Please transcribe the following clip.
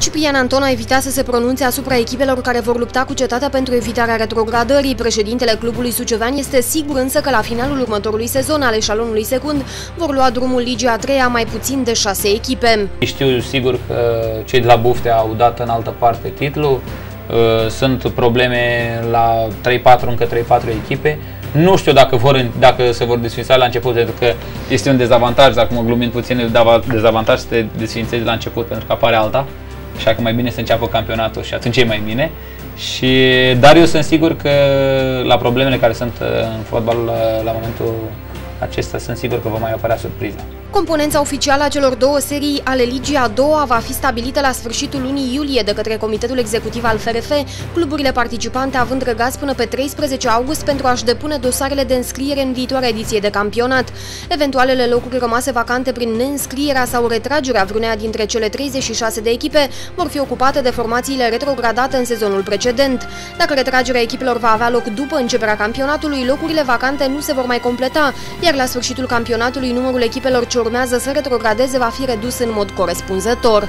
Ciprian Anton a evitat să se pronunțe asupra echipelor care vor lupta cu cetatea pentru evitarea retrogradării. Președintele clubului Sucevean este sigur însă că la finalul următorului sezon al eșalonului secund vor lua drumul Ligii a treia mai puțin de șase echipe. Știu sigur că cei de la Bufte au dat în altă parte titlul. Uh, sunt probleme la 3-4, încă 3-4 echipe. Nu știu dacă, vor, dacă se vor desfința la început, pentru că este un dezavantaj, dacă mă glumim puțin, dezavantaj să te desfințezi la început, pentru că apare alta. Așa că mai bine să înceapă campionatul și atunci e mai bine. Și, dar eu sunt sigur că la problemele care sunt uh, în fotbal la, la momentul acesta sunt sigur că va mai apărea surpriza. Componența oficială a celor două serii ale Ligii a doua va fi stabilită la sfârșitul lunii iulie de către Comitetul Executiv al FRF, cluburile participante având răgaz până pe 13 august pentru a-și depune dosarele de înscriere în viitoarea ediție de campionat. Eventualele locuri rămase vacante prin neînscrierea sau retragerea vreuneia dintre cele 36 de echipe vor fi ocupate de formațiile retrogradate în sezonul precedent. Dacă retragerea echipelor va avea loc după începerea campionatului, locurile vacante nu se vor mai completa, iar la sfârșitul campionatului numărul echipelor ce urmează să retrogradeze va fi redus în mod corespunzător.